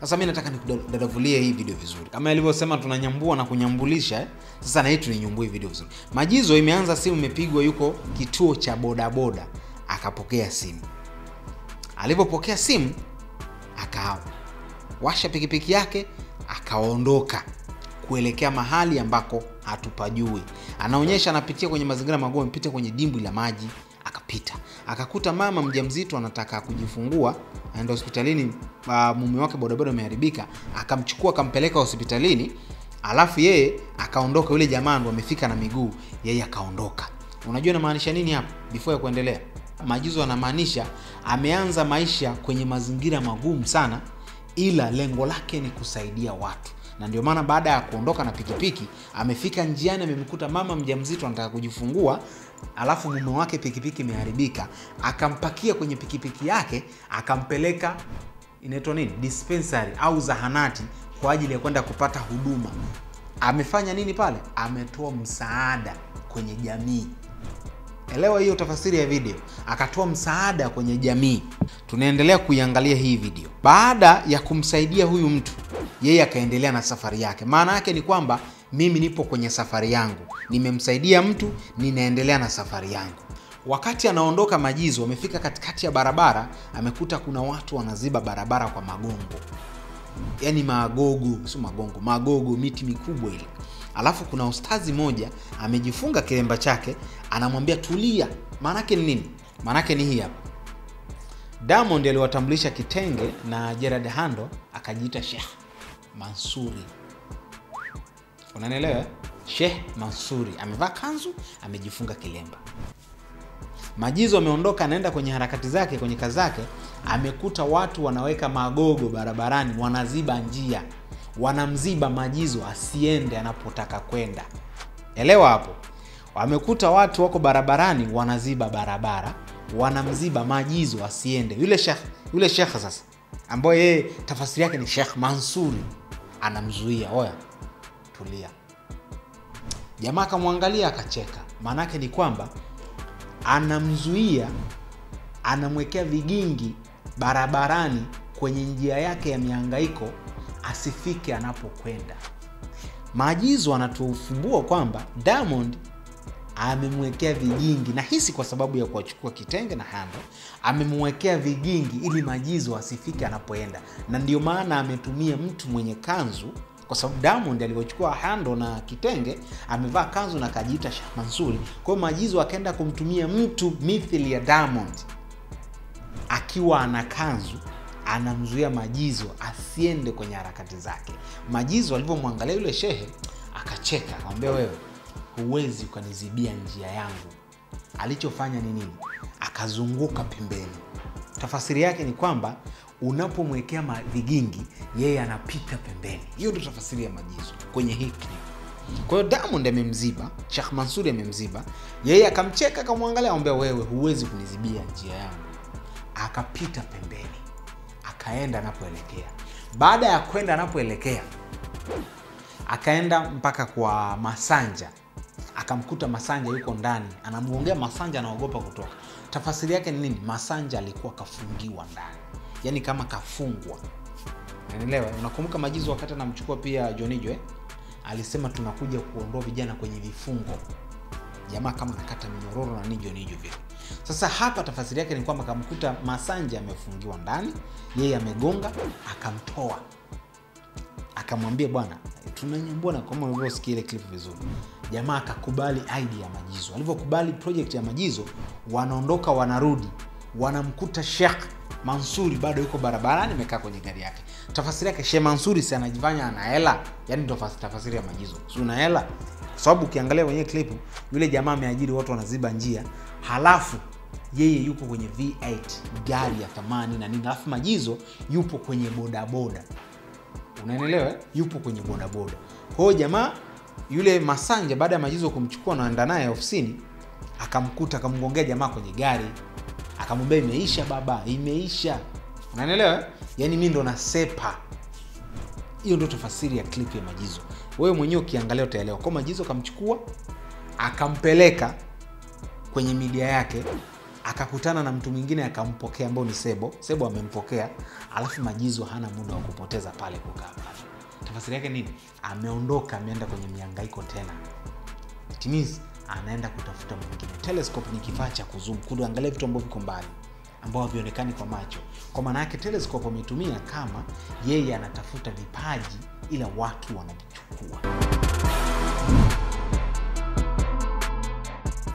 sasa mi nataka nikudadavulie hii video vizuri. Kama ilivyosema tunanyambua na kunyambulisha eh? sasa na hii tuninyumbue hii video vizuri. Majizo imeanza simu imepigwa yuko kituo cha bodaboda. Akapokea simu. Alivyopokea simu akawasha pikipiki yake akaondoka kuelekea mahali ambako hatupajui. Anaonyesha anapitia kwenye mazingira magumu amepita kwenye dimbwi la maji akapita. Akakuta mama mjamzito anataka kujifungua aenda hospitalini uh, mume wake bodaboda ameharibika akamchukua akampeleka hospitalini alafu yeye akaondoka. Yule jamaa ndo amefika na miguu yeye akaondoka. Unajua namaanisha nini hapo before ya kuendelea majizo anamaanisha ameanza maisha kwenye mazingira magumu sana ila lengo lake ni kusaidia watu na ndio maana baada ya kuondoka na pikipiki amefika njiani amemkuta mama mjamzito anataka kujifungua alafu mume wake pikipiki imeharibika. Akampakia kwenye pikipiki yake akampeleka inaitwa nini? Dispensary au zahanati kwa ajili ya kwenda kupata huduma. Amefanya nini pale? Ametoa msaada kwenye jamii. Elewa hiyo tafasiri ya video. Akatoa msaada kwenye jamii. Tunaendelea kuiangalia hii video. Baada ya kumsaidia huyu mtu yeye akaendelea na safari yake. Maana yake ni kwamba mimi nipo kwenye safari yangu. Nimemsaidia mtu ninaendelea na safari yangu. Wakati anaondoka majizo amefika katikati ya barabara amekuta kuna watu wanaziba barabara kwa magongo. Yaani magogo sio magongo magogo miti mikubwa ile. Alafu kuna ustazi moja amejifunga kilemba chake anamwambia tulia. Maanake ni nini? Maanake ni hii hapa. Diamond aliwatambulisha kitenge na gerard hando akajiita shekh mansuri. Unanielewa Sheikh mansuri. Amevaa kanzu amejifunga kilemba. Majizo ameondoka anaenda kwenye harakati zake kwenye kazi zake amekuta watu wanaweka magogo barabarani wanaziba njia wanamziba majizo asiende anapotaka kwenda. Elewa hapo. Wamekuta watu wako barabarani wanaziba barabara wanamziba majizo asiende. Yule shekh yule shekh sasa ambayo yeye tafasiri yake ni shekh mansuri anamzuia. Oya tulia. Jamaa akamwangalia akacheka. Maanaake ni kwamba anamzuia anamwekea vigingi barabarani kwenye njia yake ya miangaiko asifike anapokwenda. Maagizo anatufumbua kwamba diamond amemwekea vigingi. Na hisi kwa sababu ya kuwachukua kitenge na hando amemwekea vigingi ili majizo asifike anapoenda. Na ndio maana ametumia mtu mwenye kanzu kwa sababu diamond alivyochukua hando na kitenge amevaa kanzu na kajiita shama kwa hiyo majizo akaenda kumtumia mtu mithili ya diamond. Akiwa ana kanzu anamzuia majizo asiende kwenye harakati zake. Majizo alivyomwangalia yule shehe akacheka akamwambia wewe huwezi ukanizibia njia yangu. Alichofanya ni nini? Akazunguka pembeni. Tafasiri yake ni kwamba unapomwekea vigingi yeye anapita pembeni. Hiyo ndio tafasiri ya majizo kwenye hii kwa hiyo diamond amemziba shekh mansuri amemziba yeye akamcheka akamwangalia amwambia wewe huwezi kunizibia njia yangu. Akapita pembeni. Akaenda anapoelekea. Baada ya kwenda anapoelekea akaenda mpaka kwa masanja akamkuta masanja yuko ndani anamgongea masanja anaogopa kutoka. Tafasiri yake ni nini? Masanja alikuwa kafungiwa ndani yani kama kafungwa. Naelewa unakumbuka majizo wakati anamchukua pia jonijo eh? alisema tunakuja kuondoa vijana kwenye vifungo. Jamaa kama nakata minyororo na nijo nijo vile. Sasa hapa tafasiri yake ni kwamba akamkuta masanja amefungiwa ndani yeye amegonga akamtoa. Akamwambia bwana tunanyambua kama ulivyosikia ile clip vizuri. Jamaa akakubali idea ya majizo. Alivyokubali project ya majizo wanaondoka wanarudi. Wanamkuta shekh mansuri bado yuko barabarani amekaa kwenye gari yake. Tafasiri yake she mansuri si anajifanya ana hela? Yani ndo tafasiri ya majizo. Si una hela? Kwa sababu ukiangalia kwenye klipu yule jamaa ameajiri watu wanaziba njia halafu yeye yupo kwenye v8 gari ya thamani na nini. Alafu majizo yupo kwenye bodaboda unaelewa eh? yupo kwenye bodaboda. Hiyo jamaa yule masanja baada ya majizo kumchukua naenda naye ofisini akamkuta akamgongea jamaa kwenye gari. Akamwambia imeisha baba imeisha. Unanielewa yani yaani mi ndo nasepa. Hiyo ndo tafasiri ya clip ya majizo wewe mwenyewe ukiangalia utaelewa. Kwa majizo akamchukua akampeleka kwenye midia yake akakutana na mtu mwingine akampokea ambao ni sebo. Sebo amempokea alafu majizo hana muda wa kupoteza pale kukaa pale. Tafasiri yake nini? Ameondoka ameenda kwenye miangaiko tena. It anaenda kutafuta mwingine. Telescope ni kifaa cha kuzum kuangalia vitu ambao viko mbali ambao havionekani kwa macho. Kwa maana yake telescope ametumia kama yeye anatafuta vipaji ila watu wanavichukua